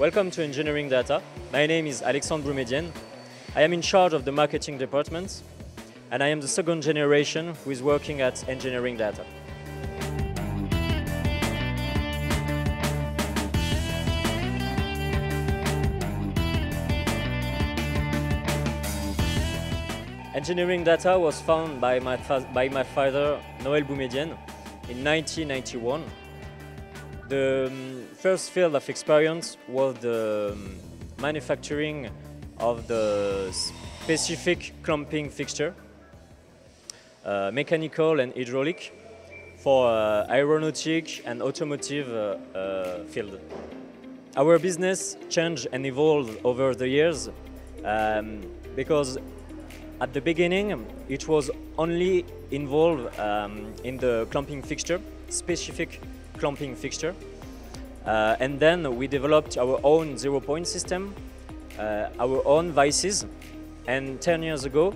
Welcome to Engineering Data. My name is Alexandre Boumediene. I am in charge of the marketing department and I am the second generation who is working at Engineering Data. Engineering Data was founded by my, by my father, Noël Boumediene, in 1991. The um, first field of experience was the um, manufacturing of the specific clamping fixture, uh, mechanical and hydraulic, for uh, aeronautic and automotive uh, uh, field. Our business changed and evolved over the years um, because at the beginning, it was only involved um, in the clamping fixture, specific clamping fixture. Uh, and then we developed our own zero point system, uh, our own vices. And 10 years ago,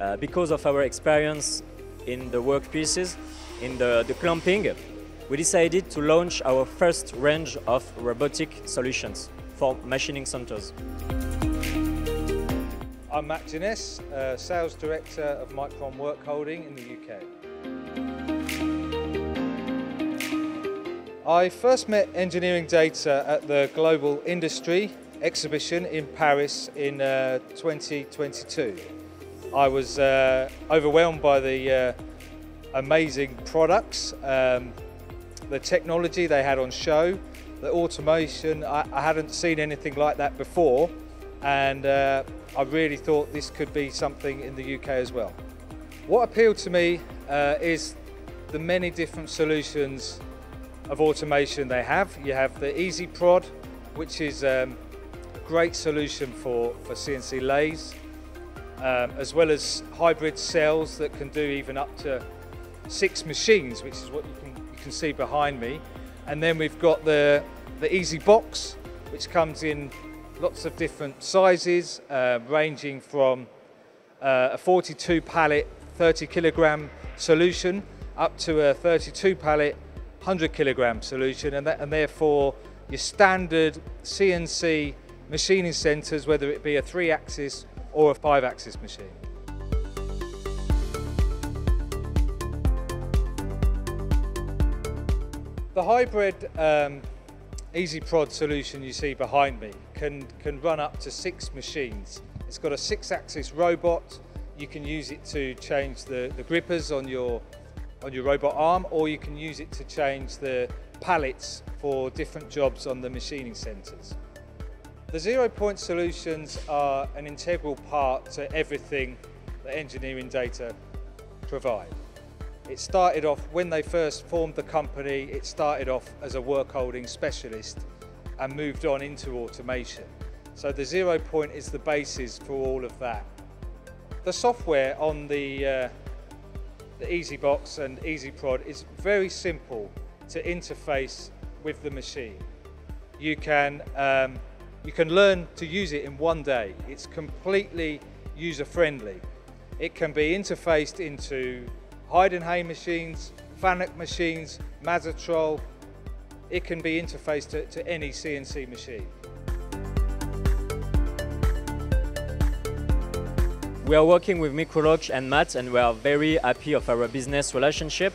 uh, because of our experience in the workpieces, in the, the clamping, we decided to launch our first range of robotic solutions for machining centers. I'm Matt Jenness, uh, Sales Director of Micron Work Holding in the UK. I first met engineering data at the Global Industry exhibition in Paris in uh, 2022. I was uh, overwhelmed by the uh, amazing products, um, the technology they had on show, the automation. I, I hadn't seen anything like that before and uh, I really thought this could be something in the UK as well. What appealed to me uh, is the many different solutions of automation they have. You have the Easy Prod, which is um, a great solution for, for CNC lathes, um, as well as hybrid cells that can do even up to six machines, which is what you can, you can see behind me. And then we've got the, the Easy Box, which comes in lots of different sizes, uh, ranging from uh, a 42 pallet 30 kilogram solution up to a 32 pallet 100 kilogram solution and, that, and therefore your standard CNC machining centers, whether it be a three axis or a five axis machine. The hybrid um, Easy Prod solution you see behind me can, can run up to six machines. It's got a six axis robot. You can use it to change the, the grippers on your, on your robot arm or you can use it to change the pallets for different jobs on the machining centres. The zero point solutions are an integral part to everything that engineering data provide. It started off, when they first formed the company, it started off as a work holding specialist and moved on into automation. So the zero point is the basis for all of that. The software on the, uh, the EasyBox and EasyProd is very simple to interface with the machine. You can, um, you can learn to use it in one day. It's completely user friendly. It can be interfaced into Heidenhain machines, Fanuc machines, Mazatrol. It can be interfaced to, to any CNC machine. We are working with Microloc and Matt and we are very happy of our business relationship.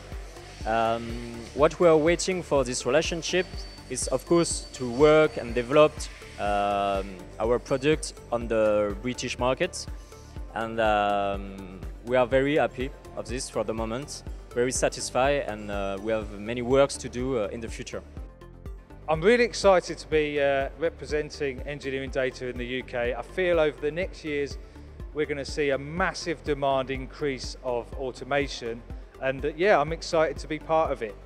Um, what we are waiting for this relationship is of course to work and develop um, our product on the British market and um, we are very happy of this for the moment, very satisfied and uh, we have many works to do uh, in the future. I'm really excited to be uh, representing engineering data in the UK. I feel over the next years we're going to see a massive demand increase of automation and uh, yeah, I'm excited to be part of it.